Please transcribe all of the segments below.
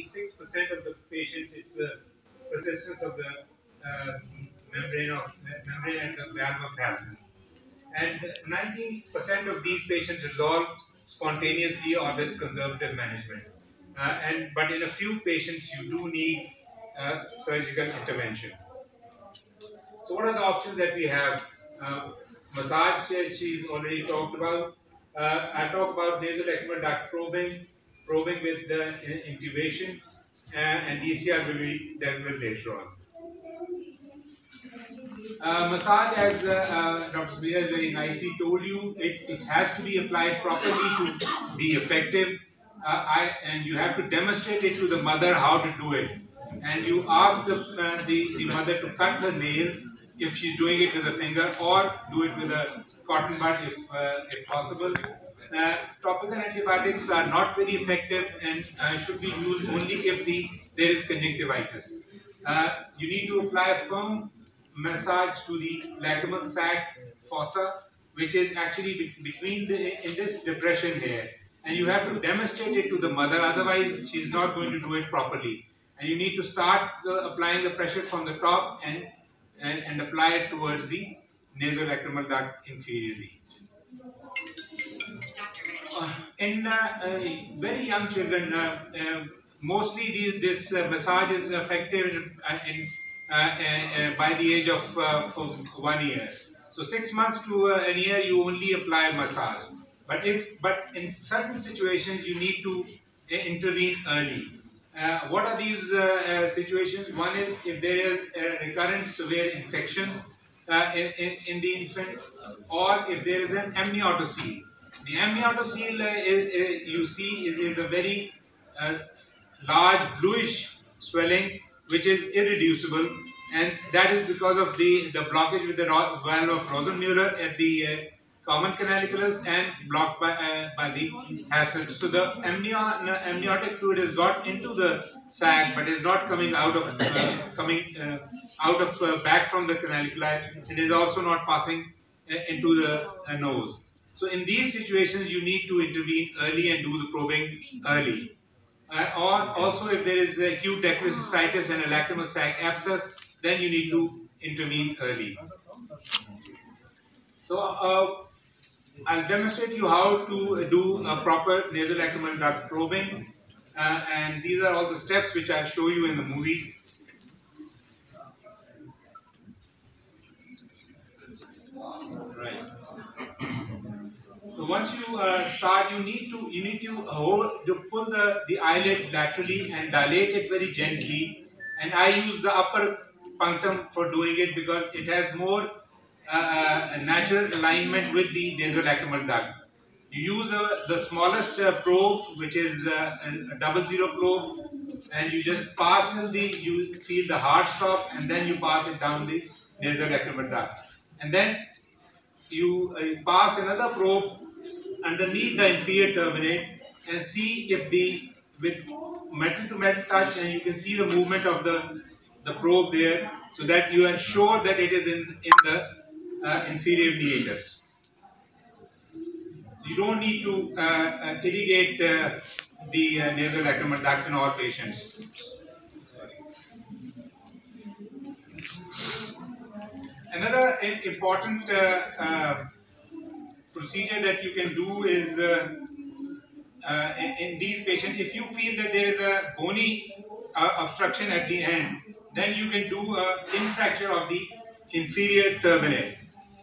96% of the patients, it's a persistence of the uh, membrane of membrane and the valve of Hasner. And 90% of these patients resolve spontaneously or with conservative management. Uh, and but in a few patients, you do need uh, surgical intervention. So, what are the options that we have? Uh, massage, she's already talked about. Uh, I talk about nasal nasolacrimal duct probing, probing with the intubation, uh, and DCR will be dealt with later on. Uh, massage, as uh, uh, Dr. Sabir has very nicely told you, it, it has to be applied properly to be effective. Uh, I, and you have to demonstrate it to the mother how to do it. And you ask the, uh, the, the mother to cut her nails if she's doing it with a finger or do it with a cotton bud if, uh, if possible. Uh, topical antibiotics are not very effective and uh, should be used only if the, there is conjunctivitis. Uh, you need to apply a firm massage to the lacrimal sac fossa, which is actually be between the, in this depression here. And you have to demonstrate it to the mother, otherwise she's not going to do it properly. And you need to start the, applying the pressure from the top and, and, and apply it towards the nasolacrimal duct inferiorly. Uh, in uh, uh, very young children, uh, uh, mostly these, this uh, massage is effective in, uh, uh, uh, by the age of one year. So six months to a year, you only apply massage. But if, but in certain situations, you need to intervene early. Uh, what are these uh, uh, situations? One is if there is recurrent severe infections in, in, in, the infant, or if there is an amniotocele. The amniotocele, is, you see, is, is a very large bluish swelling which is irreducible and that is because of the, the blockage with the valve of Rosenmuller at the uh, common canaliculus and blocked by, uh, by the acid. So the amnio amniotic fluid has got into the sac but is not coming out of uh, coming uh, out of uh, back from the canaliculi. It is also not passing uh, into the nose. So in these situations you need to intervene early and do the probing early. Uh, or also if there is a acute dacryocystitis and a lacrimal sac abscess, then you need to intervene early. So uh, I'll demonstrate you how to do a proper nasolacrimal duct probing uh, and these are all the steps which I'll show you in the movie. So once you uh, start, you need to you need to hold to pull the the eyelid laterally and dilate it very gently. And I use the upper punctum for doing it because it has more uh, uh, natural alignment with the nasolacrimal duct. You use uh, the smallest uh, probe, which is uh, a, double zero probe, and you just pass till the you feel the hard stop, and then you pass it down the nasolacrimal duct, and then you pass another probe underneath the inferior turbinate and see if the with metal to metal touch and you can see the movement of the the probe there so that you are sure that it is in in the uh, inferior meatus. You don't need to uh, uh, irrigate uh, the uh, nasal lacrimal duct in all patients. Another important uh, procedure that you can do is uh, uh, in, in, these patients, if you feel that there is a bony uh, obstruction at the end, then you can do a infracture of the inferior turbinate.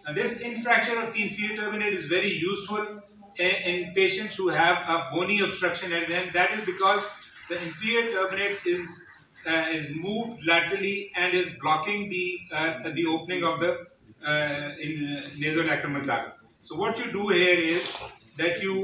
Now this infracture of the inferior turbinate is very useful in, in patients who have a bony obstruction and then that is because the inferior turbinate is uh, is moved laterally and is blocking the uh, the opening of the uh, in, nasolacrimal duct. So what you do here is that you